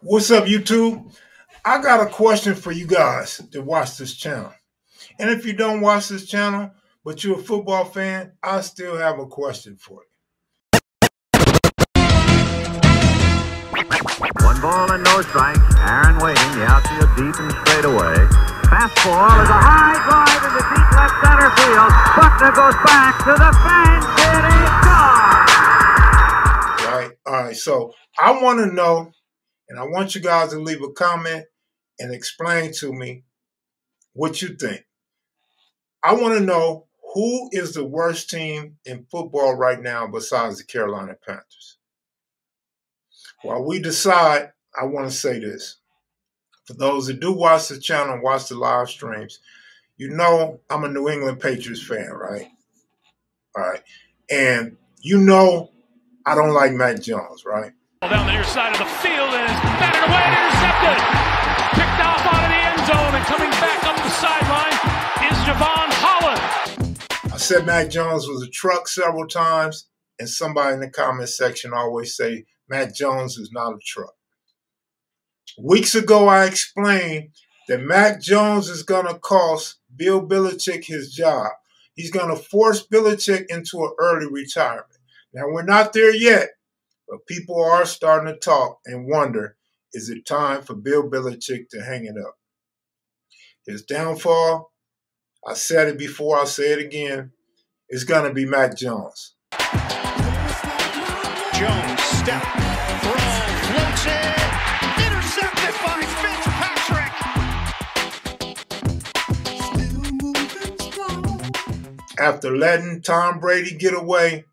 What's up, YouTube? I got a question for you guys that watch this channel. And if you don't watch this channel, but you're a football fan, I still have a question for you. One ball and no strikes. Aaron waiting. The outfield deep and straight away. Fastball is a high drive into deep left center field. Buckner goes back to the fence. It is gone. Right? All right. So I want to know and I want you guys to leave a comment and explain to me what you think. I want to know who is the worst team in football right now besides the Carolina Panthers. While we decide, I want to say this. For those that do watch the channel and watch the live streams, you know I'm a New England Patriots fan, right? All right. And you know I don't like Mac Jones, right? Down the near side of the field and is batted away and intercepted. Picked off out of the end zone and coming back up the sideline is Jevon Holland. I said Mac Jones was a truck several times, and somebody in the comment section always say Mac Jones is not a truck. Weeks ago, I explained that Mac Jones is going to cost Bill Belichick his job. He's going to force Belichick into an early retirement. Now, we're not there yet, but people are starting to talk and wonder is it time for Bill Belichick to hang it up? His downfall, I said it before, I'll say it again, is going to be Mac Jones. Jones, step, throw, floats in, intercepted by Fitzpatrick. After letting Tom Brady get away,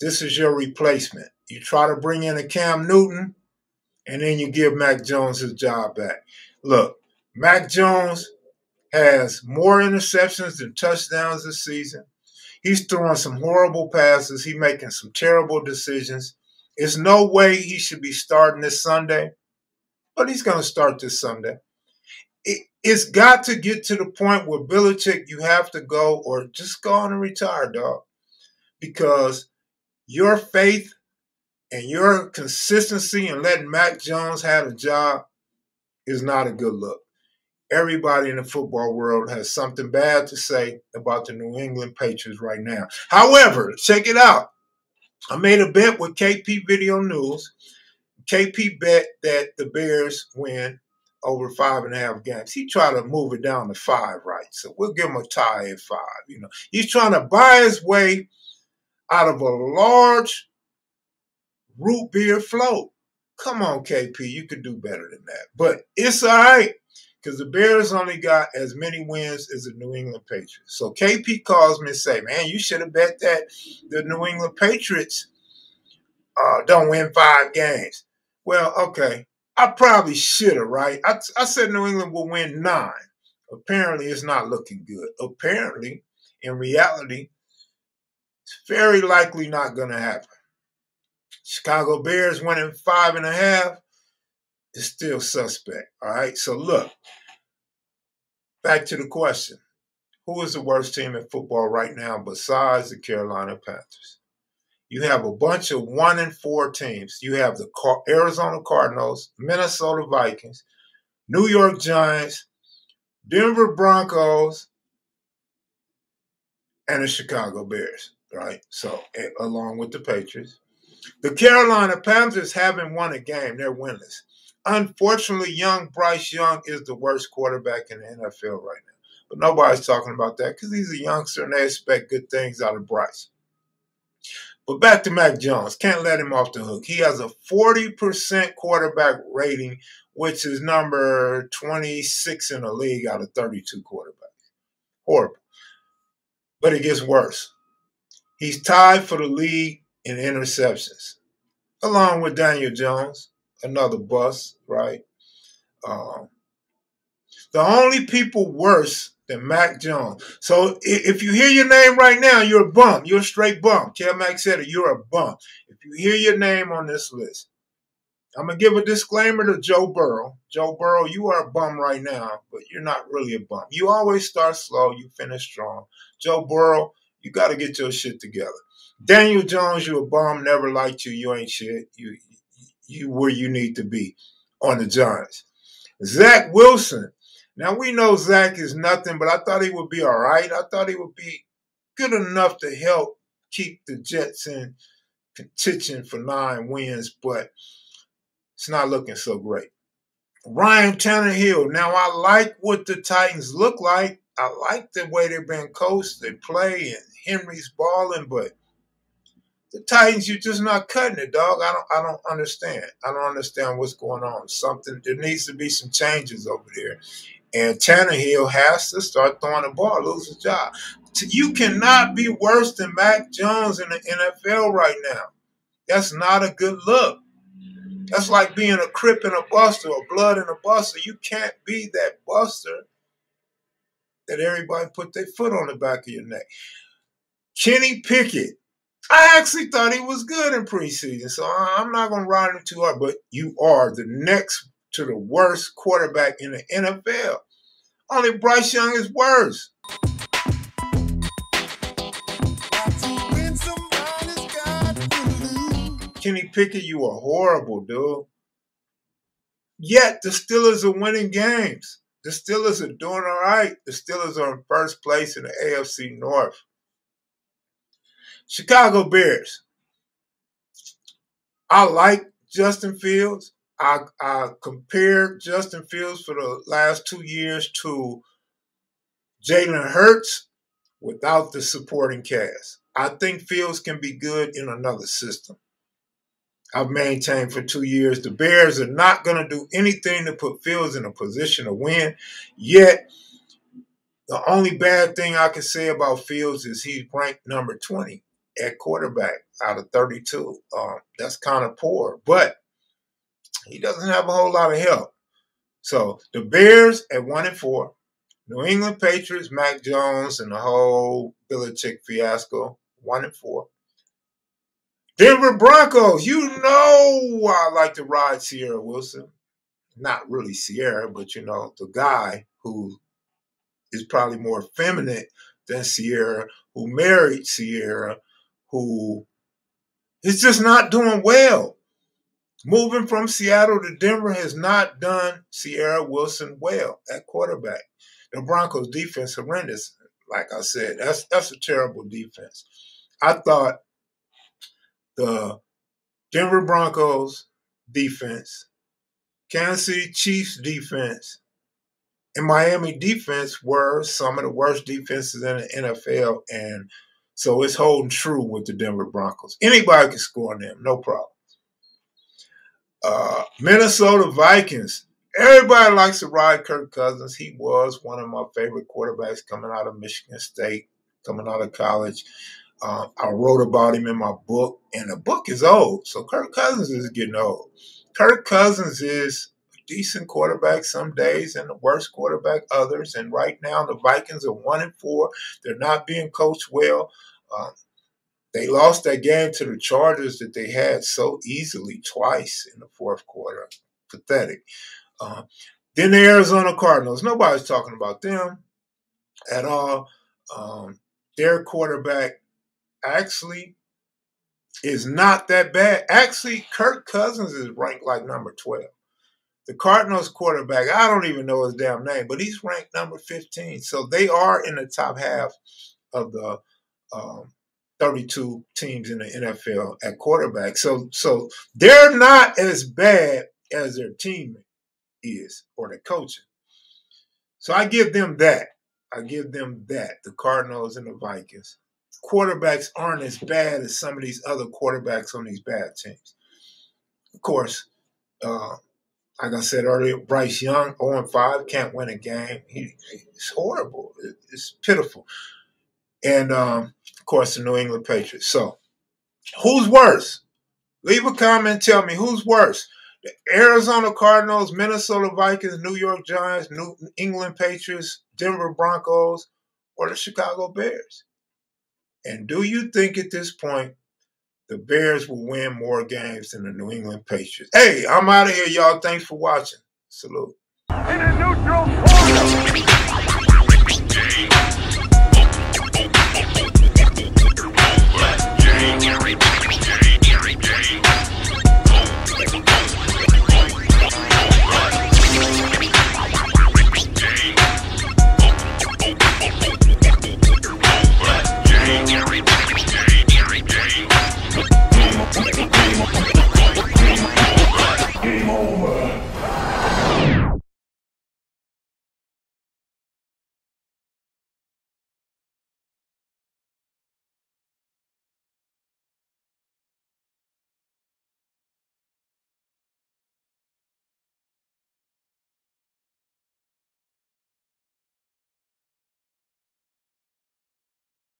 this is your replacement. You try to bring in a Cam Newton, and then you give Mac Jones his job back. Look, Mac Jones has more interceptions than touchdowns this season. He's throwing some horrible passes. He's making some terrible decisions. There's no way he should be starting this Sunday, but he's going to start this Sunday. It, it's got to get to the point where Belichick, you have to go or just go on and retire, dog, because your faith and your consistency in letting Mac Jones have a job is not a good look. Everybody in the football world has something bad to say about the New England Patriots right now. However, check it out. I made a bet with KP Video News. KP bet that the Bears win over five and a half games. He tried to move it down to five, right? So we'll give him a tie at five. You know, he's trying to buy his way out of a large root beer float. Come on, KP, you could do better than that. But it's all right because the Bears only got as many wins as the New England Patriots. So KP calls me and say, "Man, you should have bet that the New England Patriots uh, don't win five games." Well, okay, I probably should have, right? I, I said New England will win nine. Apparently, it's not looking good. Apparently, in reality, it's very likely not going to happen. Chicago Bears winning five and a half is still suspect. All right. So look, back to the question. Who is the worst team in football right now besides the Carolina Panthers? You have a bunch of one and four teams. You have the Arizona Cardinals, Minnesota Vikings, New York Giants, Denver Broncos, and the Chicago Bears, right? So, along with the Patriots. The Carolina Panthers haven't won a game. They're winless. Unfortunately, young Bryce Young is the worst quarterback in the NFL right now. But nobody's talking about that because he's a youngster and they expect good things out of Bryce. But back to Mac Jones. Can't let him off the hook. He has a 40% quarterback rating, which is number 26 in the league out of 32 quarterbacks. Horrible. But it gets worse. He's tied for the league in interceptions, along with Daniel Jones another bust, right? Um, the only people worse than Mac Jones. So if you hear your name right now, you're a bum. You're a straight bum. Kev Mac said it. You're a bum. If you hear your name on this list, I'm gonna give a disclaimer to Joe Burrow. Joe Burrow, you are a bum right now, but you're not really a bum. You always start slow, you finish strong. Joe Burrow, you got to get your shit together. Daniel Jones, you a bum. Never liked you. You ain't shit. You you where you need to be. on the Giants. Zach Wilson. Now we know Zach is nothing, but I thought he would be all right. I thought he would be good enough to help keep the Jets in contention for nine wins, but it's not looking so great. Ryan Tannehill. Now I like what the Titans look like. I like the way they've been coached, they play, and Henry's balling, but the Titans, you're just not cutting it, dog. I don't I don't understand. I don't understand what's going on. Something there needs to be some changes over there. And Tannehill has to start throwing the ball, lose his job. You cannot be worse than Mac Jones in the NFL right now. That's not a good look. That's like being a crip and a buster or blood and a buster. You can't be that buster that everybody put their foot on the back of your neck. Kenny Pickett. I actually thought he was good in preseason, so I'm not going to ride him too hard, but you are the next to the worst quarterback in the NFL. Only Bryce Young is worse. Kenny Pickett, you are horrible, dude. Yet the Steelers are winning games. The Steelers are doing all right. The Steelers are in first place in the AFC North. Chicago Bears. I like Justin Fields. I, I compared Justin Fields for the last two years to Jalen Hurts without the supporting cast. I think Fields can be good in another system. I've maintained for two years the Bears are not going to do anything to put Fields in a position to win. Yet, the only bad thing I can say about Fields is he's ranked number 20 at quarterback out of 32. Um, that's kind of poor, but he doesn't have a whole lot of help. So the Bears at one and four, New England Patriots, Mac Jones, and the whole Belichick fiasco, one and four. Denver Broncos, you know I like to ride Ciara Wilson. Not really Ciara, but you know, the guy who is probably more effeminate than Ciara, who married Ciara, who is just not doing well. Moving from Seattle to Denver has not done Ciara Wilson well at quarterback. The Broncos defense horrendous. Like I said, that's that's a terrible defense. I thought the Denver Broncos defense, Kansas City Chiefs defense, and Miami defense were some of the worst defenses in the NFL. And so it's holding true with the Denver Broncos. Anybody can score on them, no problem. Uh, Minnesota Vikings. Everybody likes to ride Kirk Cousins. He was one of my favorite quarterbacks coming out of Michigan State, coming out of college. Uh, I wrote about him in my book, and the book is old. So Kirk Cousins is getting old. Kirk Cousins is decent quarterback some days and the worst quarterback others. And right now, the Vikings are one and four. They're not being coached well. Uh, they lost that game to the Chargers that they had so easily twice in the fourth quarter. Pathetic. Uh, then the Arizona Cardinals. Nobody's talking about them at all. Um, their quarterback actually is not that bad. Actually, Kirk Cousins is ranked like number 12. The Cardinals quarterback, I don't even know his damn name, but he's ranked number 15. So they are in the top half of the um, 32 teams in the NFL at quarterback. So so they're not as bad as their team is or the coaching. So I give them that. I give them that. The Cardinals and the Vikings quarterbacks aren't as bad as some of these other quarterbacks on these bad teams. Of course, uh, like I said earlier, Bryce Young, 0 5, can't win a game. He, it's horrible. it's pitiful. And, um, of course, the New England Patriots. So, who's worse? Leave a comment. Tell me who's worse. The Arizona Cardinals, Minnesota Vikings, New York Giants, New England Patriots, Denver Broncos, or the Chicago Bears. And do you think at this point the Bears will win more games than the New England Patriots? Hey, I'm out of here, y'all. Thanks for watching. Salute. In a neutral corner.